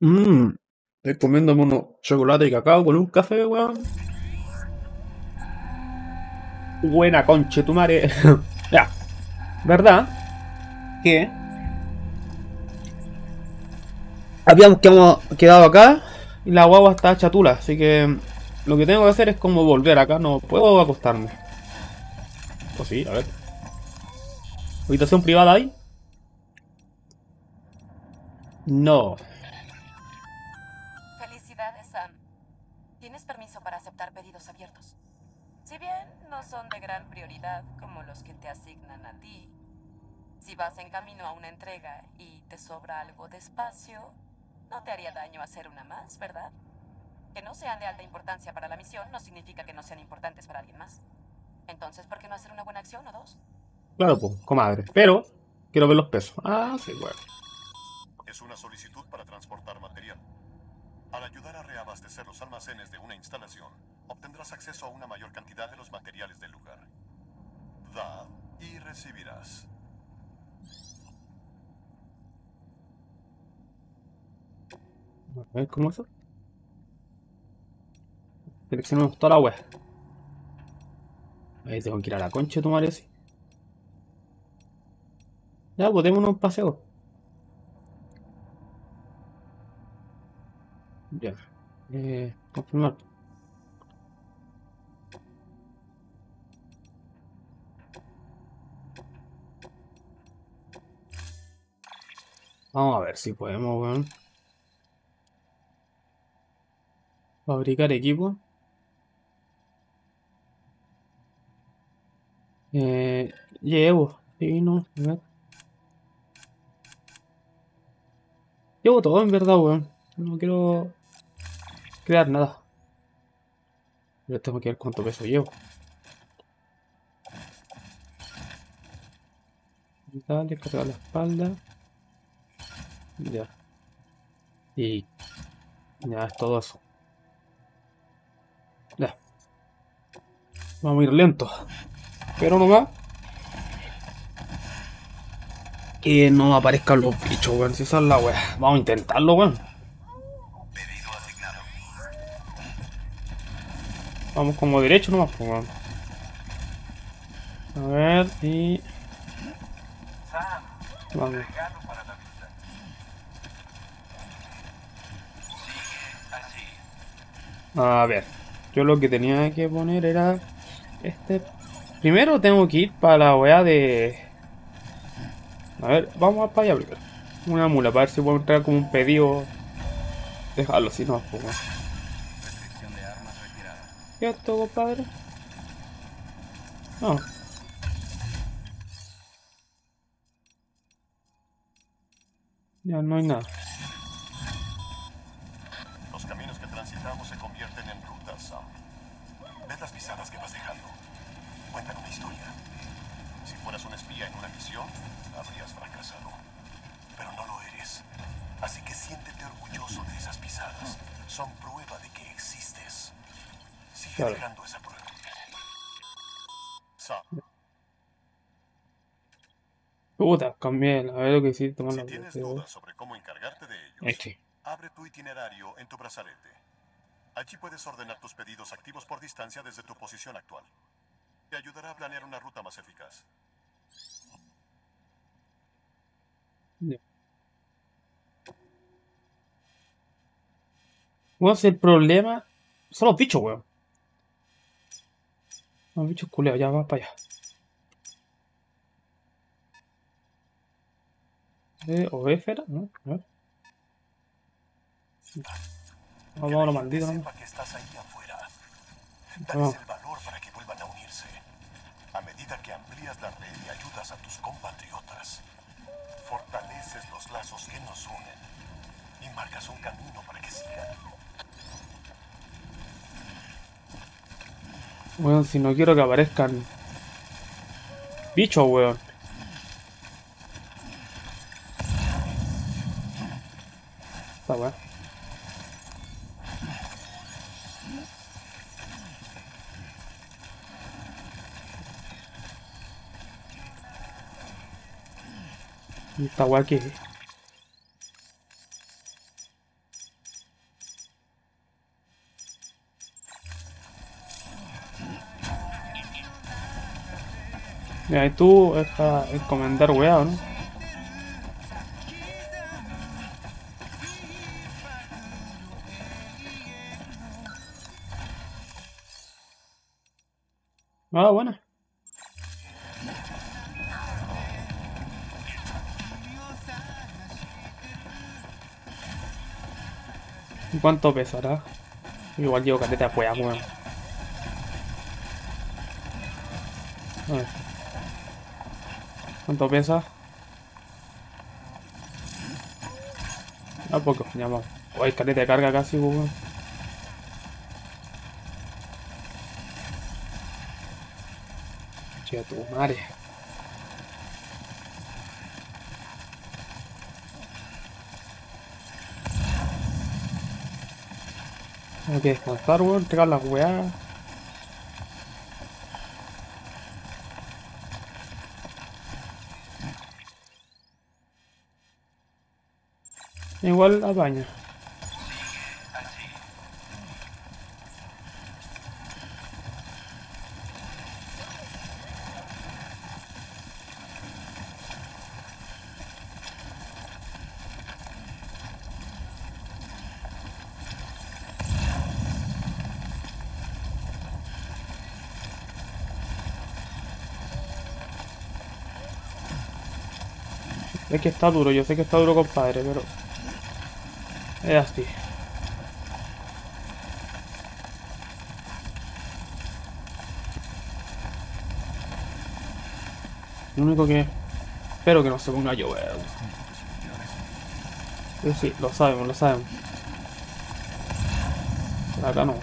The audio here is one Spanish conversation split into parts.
Mmm. Estoy comiéndome unos chocolate y cacao con un café, weón. Buena conche, tu madre. ya. ¿Verdad? Que. Habíamos quedado acá y la guagua está chatula, así que lo que tengo que hacer es como volver acá, no puedo acostarme. O sí, a ver. ¿Habitación privada ahí? No. Son de gran prioridad como los que te asignan a ti, si vas en camino a una entrega y te sobra algo de espacio, no te haría daño hacer una más, ¿verdad? Que no sean de alta importancia para la misión no significa que no sean importantes para alguien más. Entonces, ¿por qué no hacer una buena acción o dos? Claro, pues, comadre. Pero quiero ver los pesos. Ah, sí, bueno. Es una solicitud para transportar material. Al ayudar a reabastecer los almacenes de una instalación, obtendrás acceso a una mayor cantidad de los materiales del lugar. Da y recibirás. A ver, ¿cómo es eso? Seleccionamos toda la web. Ahí tengo que ir a la concha tu madre, sí. Ya, pues démonos un paseo. Ya. Eh, confirmar. Vamos a ver si podemos, weón. Fabricar equipo. Eh, llevo. Sí, no. Llevo todo en verdad, weón. No quiero crear nada. Pero tengo que ver cuánto peso llevo. Dale, cargar la espalda. Ya. Y ya es todo eso. Ya. Vamos a ir lento. Pero no va. Que no aparezcan los bichos, weón. Si esa es la weá. Vamos a intentarlo, weón. Vamos como derecho nomás, pues, weón. A ver, y... Vamos. A ver, yo lo que tenía que poner era este. Primero tengo que ir para la weá de. A ver, vamos para allá primero. Una mula, para ver si puedo entrar como un pedido. Dejarlo así, no, pues. ¿Qué es esto, compadre? No. Ya no hay nada. Los caminos que transitamos se convierten en rutas, Sam. ¿Ves las pisadas que vas dejando? Cuentan una historia. Si fueras un espía en una misión, habrías fracasado. Pero no lo eres. Así que siéntete orgulloso de esas pisadas. Son prueba de que existes. Sigue Claro. dejando esa prueba. Sam, Puta, cambié. A ver lo que tomar si tienes dudas sobre cómo encargarte de ellos, Este. abre tu itinerario en tu brazalete. Allí puedes ordenar tus pedidos activos por distancia desde tu posición actual. Te ayudará a planear una ruta más eficaz. Weón, si el problema son los bichos, weón. Los bichos culeados, ya vamos para allá. Eh, ¿O F era? ¿No? A ver. Vamos a lo maldito, Que ¿no? sepa que estás ahí afuera. Vamos. Dales el valor para que vuelvan a unirse. A medida que amplías la red y ayudas a tus compatriotas, fortaleces los lazos que nos unen y marcas un camino para que sigan. Weón, si no quiero que aparezcan bichos, weón. Esta weón. ¿Y Esta Y ahí tú es para encomendar weá, ¿no? Ah, buena. ¿Y cuánto pesará? Igual llevo caleta de weón. A ver. ¿Cuánto pesa? Ah, poco, ya vamos. Uy, caleta de carga casi, weón. Che, tu madre. Tengo que descansar, weón, entregar las weas. Igual apaña. Es que está duro, yo sé que está duro, compadre, pero... Es así. Lo único que... Espero que no se ponga a llover. Sí, lo sabemos, lo sabemos. Pero acá no.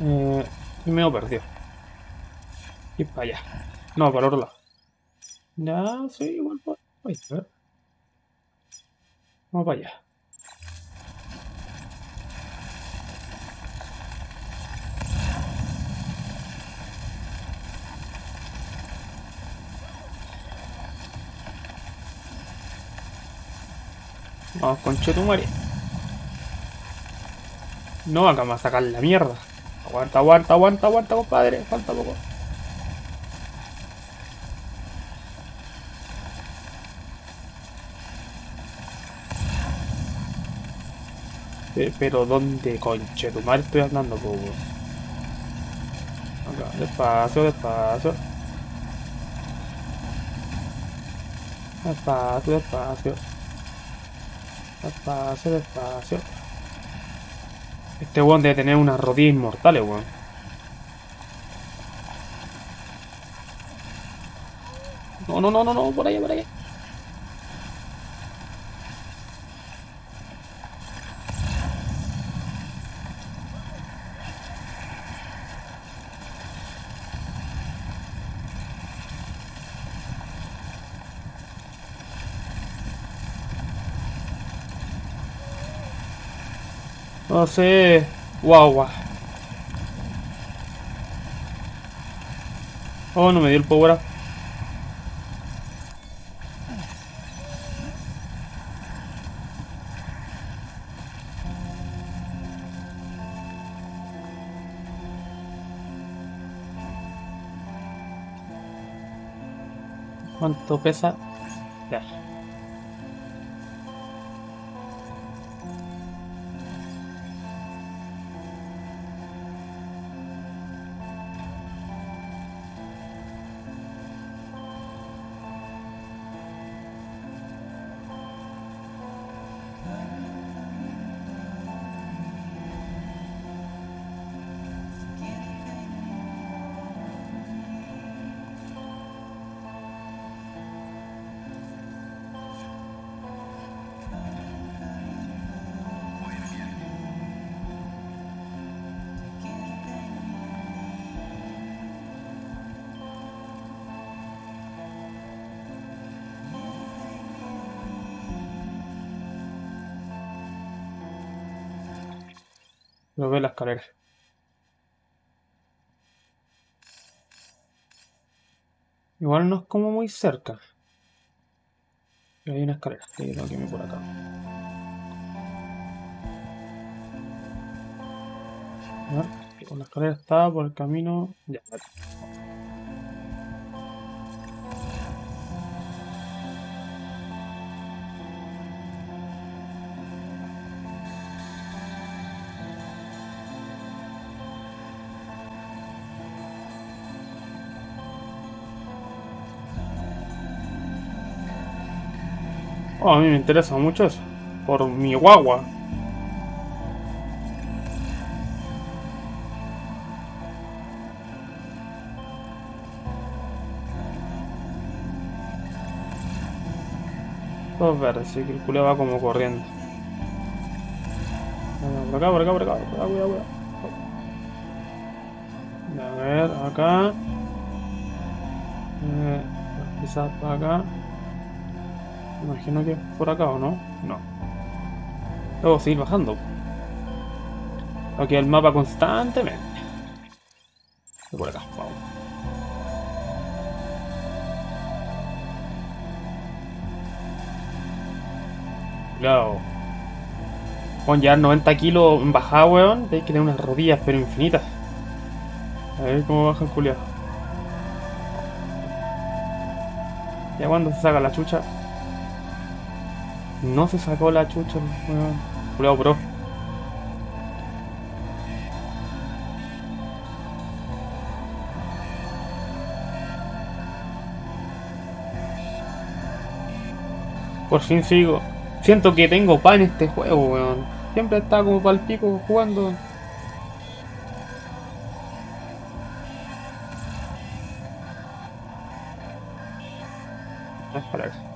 Eh, me he perdido. Y para allá. No, para. Ya, sí, igual por ahí. A ver. Vamos para allá. Vamos con Chetumare. No, acá me va a sacar la mierda. Aguanta, aguanta, aguanta, aguanta, compadre. Falta poco. Eh, Pero ¿dónde conche tu madre estoy andando, weón? Acá, despacio, despacio. Despacio, despacio. Despacio, despacio. Este weón debe tener unas rodillas inmortales, weón. No, no, no, no, no, por allá, por allá. No sé. Guagua. Oh, no me dio el power up. ¿Cuánto pesa? Ya. Lo veo en la escalera. Igual no es como muy cerca. Hay una escalera que yo tengo que ir por acá. Una escalera está por el camino. Ya, vale. Oh, a mí me interesa mucho eso. Por mi guagua. Todo verde, así que el culo va como corriendo. Por acá, por acá, por acá, por acá, cuidado, cuidado. A ver, acá. Eh, quizás por acá. Me imagino que es por acá o no. No. Debo seguir bajando. Aquí el mapa constantemente. Y por acá, vamos. Cuidado. Con ya 90 kilos en bajada, weón. Hay que tener unas rodillas, pero infinitas. A ver cómo baja el culiado. Ya cuando se saca la chucha. No se sacó la chucha, weón. Cuidado, bro. Por fin sigo. Siento que tengo pan en este juego, weón. Siempre está como pa'l pico jugando. Es para eso.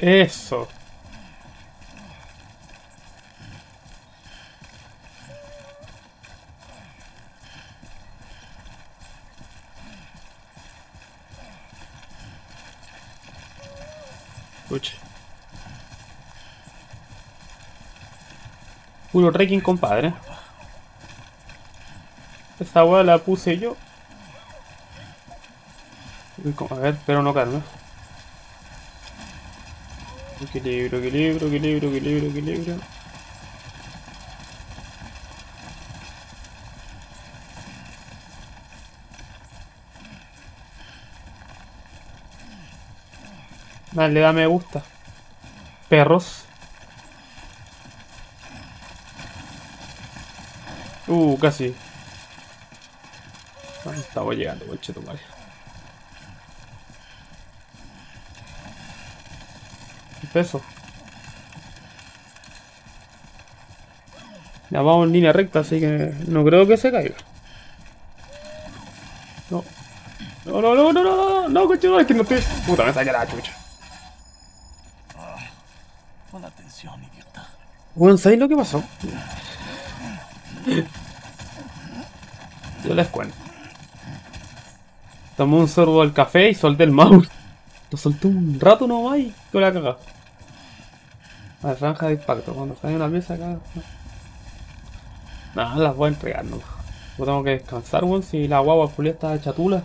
Eso. Escuche. Puro trekking, compadre. Esta weá la puse yo. A ver, pero no carne. Equilibrio, equilibrio, equilibrio, equilibrio, equilibrio. Dale, da me gusta. Perros. Uh, casi. Ah, estaba llegando, coche tu. Peso. Ya vamos en línea recta, así que no creo que se caiga. No. No, no, no, no, no, no, no, coche, no, es que no estoy. Puta, me saqué la chucha. Pon atención, idiota. Bueno, ¿sabéis lo que pasó? Yo les cuento. Tomé un sorbo del café y solté el mouse. Lo solté un rato nomás y que la cagada. La franja de impacto, cuando sale una mesa acá. Nada, las voy a entregar nomás. Yo tengo que descansar, weón, si la guagua Julia está hecha tula.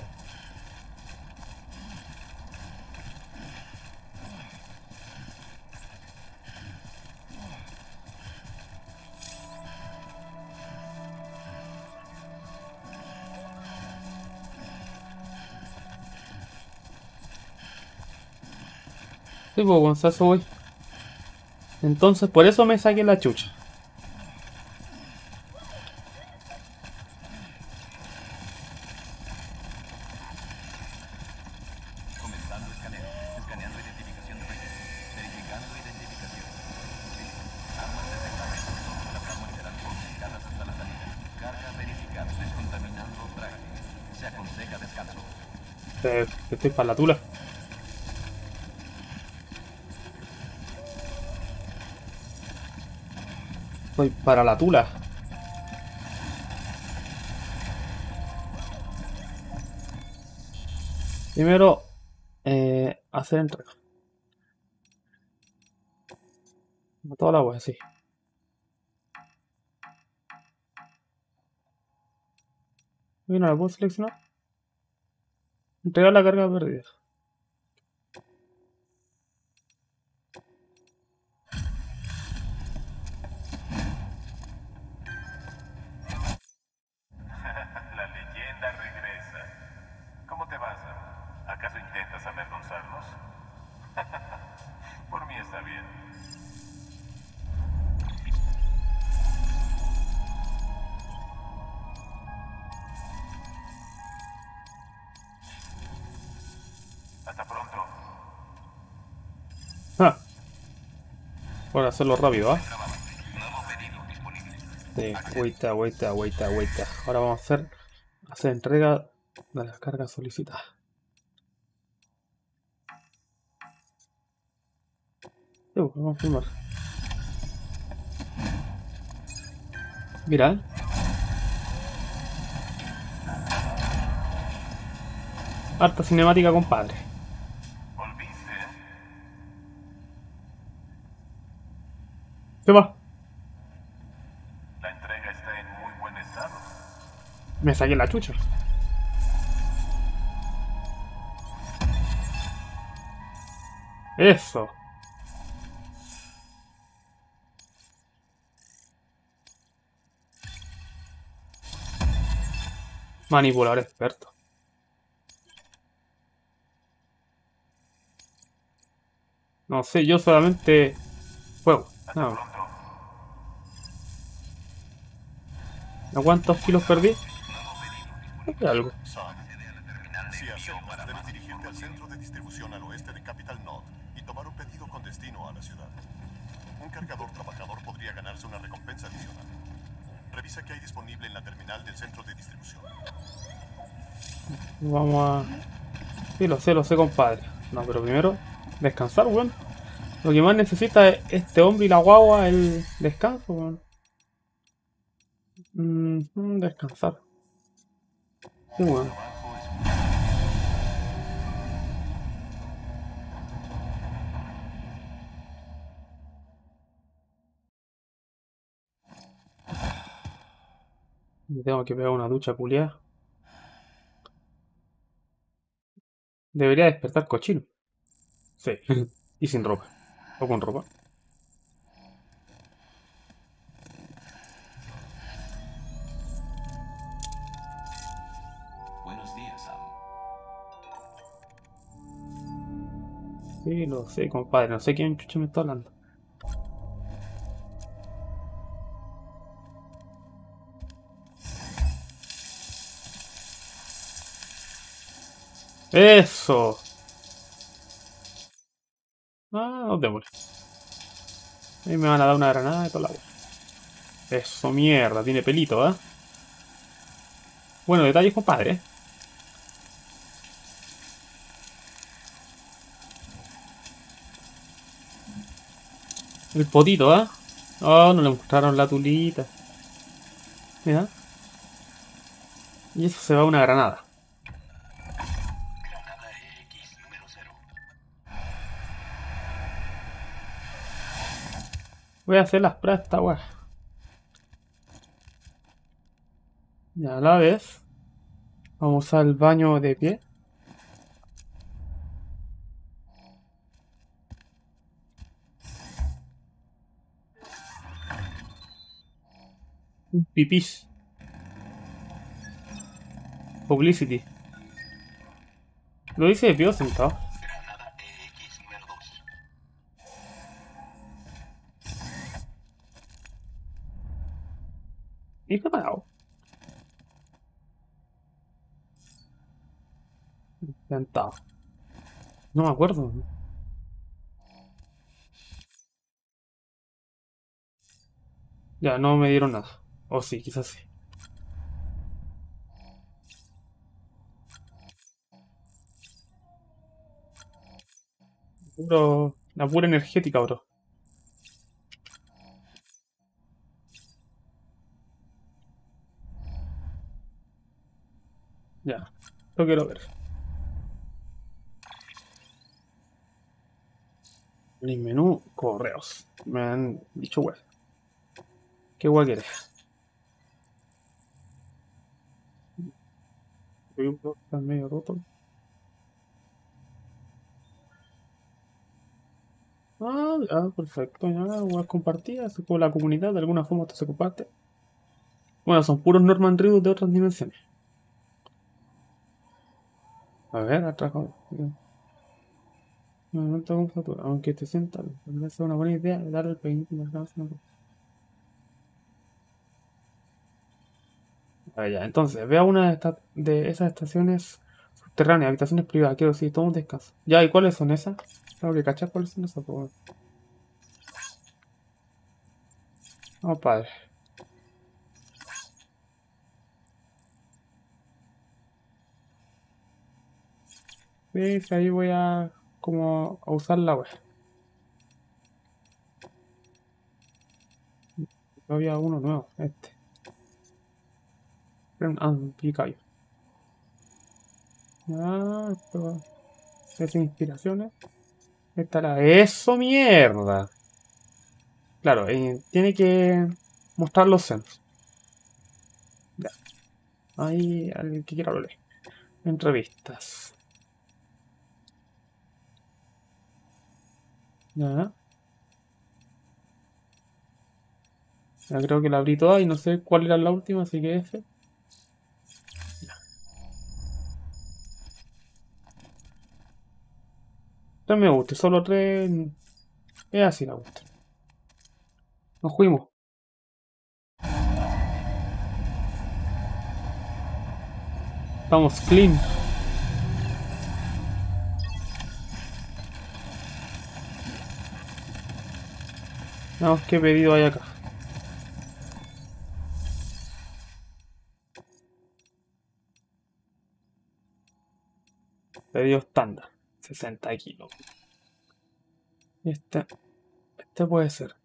Sí, pues eso voy. Entonces, por eso me saqué la chucha. Comenzando escaneo. Escaneando identificación de redes. Verificando identificación. Sí. Armas de segmento. Las armas serán confiscadas hasta la salida. Carga verificada. Descontaminando traje. Se aconseja descanso. Eh, estoy para la tula. Para la tula. Primero, eh, hacer entrega. A toda la web, sí. ¿Y no la puedo seleccionar? Entregar la carga perdida. La leyenda regresa. ¿Cómo te vas? Sam? ¿Acaso intentas avergonzarnos? Por mí está bien. Hasta pronto. Ah. Por hacerlo rápido, ¿ah? Disponible. Sí, agüita, agüita, agüita, agüita. Ahora vamos a hacer, hacer entrega de las cargas solicitadas. Pues, vamos a filmar. Mira. ¿eh? Harta cinemática, compadre. ¿Qué va? La entrega está en muy buen estado. Me saqué la chucha. Eso. Manipulador experto. No sé, yo solamente. Hasta No. ¿A cuántos kilos perdí? Creo algo. Al centro de distribución al oeste de Capital Knot y tomar un pedido con destino a la ciudad. Un cargador trabajador podría ganarse una recompensa adicional. Revisa qué hay disponible en la terminal del centro de distribución. Vamos a... Sí, lo sé, lo sé, compadre. No, pero primero, descansar, weón. Lo que más necesita es este hombre y la guagua, el descanso, weón. Mm, descansar. Sí, weón. Me tengo que pegar una ducha culiada. Debería despertar cochino. Sí. y sin ropa. O con ropa. Buenos días, Sam. Sí, lo sé, compadre. No sé quién chucho me está hablando. Eso. Ah, no démosle. Ahí me van a dar una granada de toda la. Eso, mierda, tiene pelito, ¿eh? Bueno, detalles, compadre. ¿eh? El potito, ¿ah? Oh, no le mostraron la tulita. Mira. Y eso se va a una. Granada Voy a hacer las esta weá. Ya a la vez. Vamos a usar el baño de pie. Un pipís. Publicity. Lo hice de pie sentado. Y fue pagado. Intentado. No me acuerdo. Ya, no me dieron nada. O sí, quizás sí. La pura energética, bro. Lo quiero ver. Mi menú, correos. Me han dicho web. ¿Qué web quieres? Está medio roto. Ah, ya, perfecto, ya, web compartida, se con la comunidad, de alguna forma te se comparte. Bueno, son puros Norman Reedus de otras dimensiones. A ver, atrajo. Momento con factura, aunque te sienta, es una buena idea dar el pequeño Ah, ya, entonces, vea una de, estas- de esas estaciones subterráneas, habitaciones privadas, quiero decir, todo un descanso. Ya, ¿y cuáles son esas? Tengo que cachar cuáles son esas, pues. Oh, padre. ¿Ves? Ahí voy a como a usar la web. Había uno nuevo, este. Amplificayo. Ya, esto es inspiraciones. Esta la eso mierda. Claro, eh, tiene que mostrar los centros. Ya. Ahí, alguien que quiera lee. Entrevistas. Ya. Ya creo que la abrí toda y no sé cuál era la última, así que F. Ya. Tres me gusta, solo tres. Es así la gusta. Nos fuimos. Vamos, clean. Veamos qué pedido hay acá. Pedido estándar. 60 kilos. Y este. Este puede ser.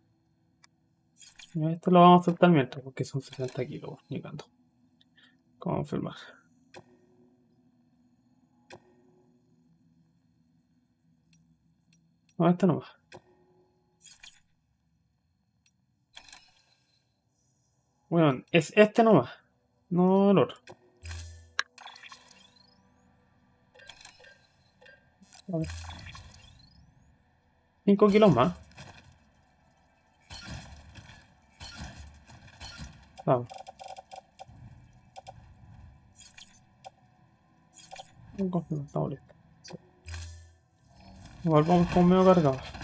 Esto lo vamos a aceptar mientras, porque son 60 kilos, llegando. Confirmar. No, este no va. Bueno, es este nomás. No el otro. A ver. 5 kilos más. Vamos. Estamos. Igual vamos con medio cargado.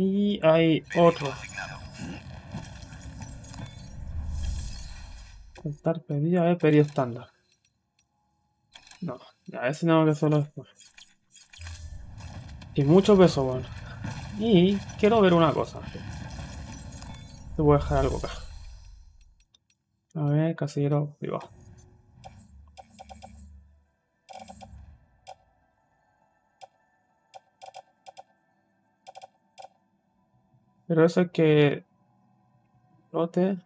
Y hay otro. Saltar pedido, eh, pedido estándar. No, ya ese tengo que hacerlo después. Y mucho peso, bueno. Y quiero ver una cosa. Te voy a dejar algo acá. A ver, casillero privado. Pero eso es que... Lote.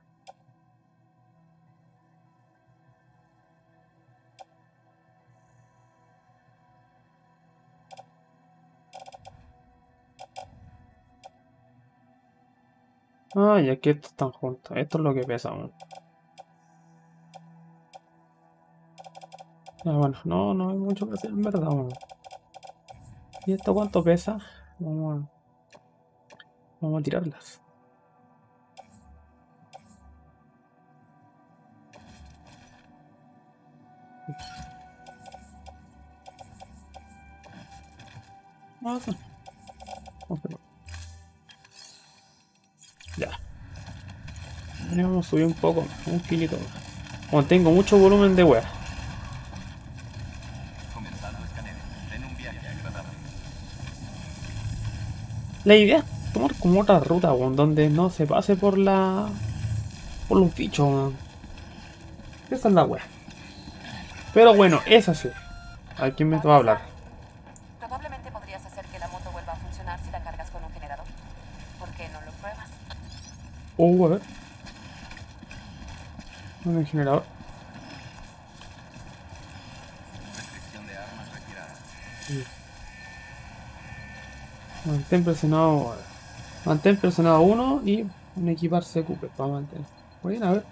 Ah, y aquí están juntos. Esto es lo que pesa. weón. Ah, bueno, no, no hay mucho que hacer en verdad. weón. ¿Y esto cuánto pesa? Vamos a, Vamos a tirarlas. Ah, awesome. Ya. Vamos a subir un poco, un kilito más. Bueno, tengo mucho volumen de web. La idea es tomar como otra ruta, weón, donde no se pase por la... por los bichos, weón. Esa es la wea. Pero bueno, es así. ¿A quién me va a hablar? Probablemente podrías hacer que la moto vuelva a funcionar si la cargas con un generador. ¿Por qué no lo pruebas? Uh, a ver. Un generador. Restricción de armas retirada. Mantén presionado. Mantén presionado 1 y un equiparse Cooper para mantener. Bueno, a ver.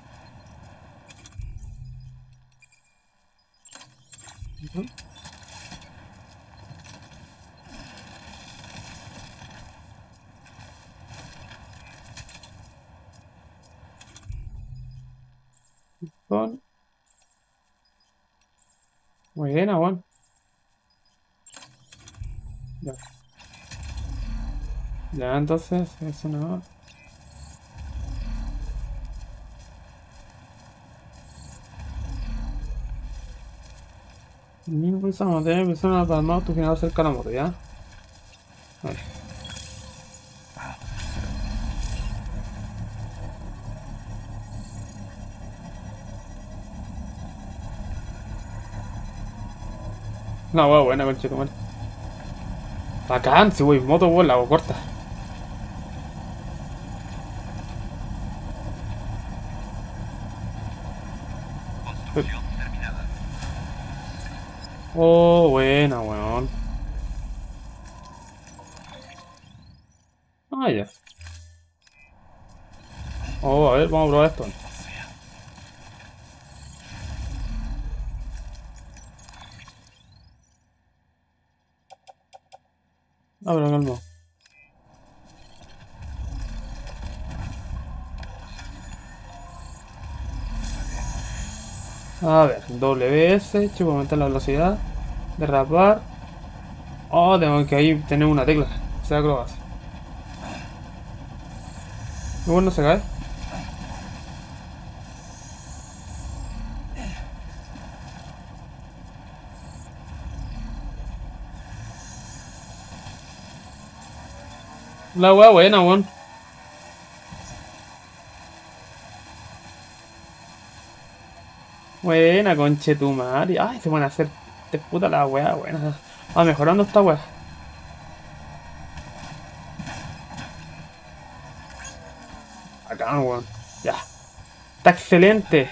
Ya, entonces, eso no. Ni pulsa mantener persona palmado tu generador cerca de la moto, ¿ya? Vale. No, bueno, buena, conchetumare. Bacán, si voy moto, weón, la hago corta. Oh, buena, weón. Ah, ya. Oh, a ver, vamos a probar esto. Ah, pero calma. A ver, WS, chico, aumentar la velocidad. Derrapar. Oh, tengo que ahí tener una tecla. Se acrobacia. Y bueno, se cae. La wea buena, weón. Buena, conchetumari. Ay, se van a hacer de puta la wea, buena. Va mejorando esta wea. Acá, weón. Ya. Está excelente.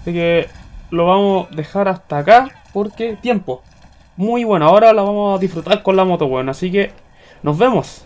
Así que lo vamos a dejar hasta acá porque tiempo. Muy bueno, ahora la vamos a disfrutar con la moto, weón. Así que nos vemos.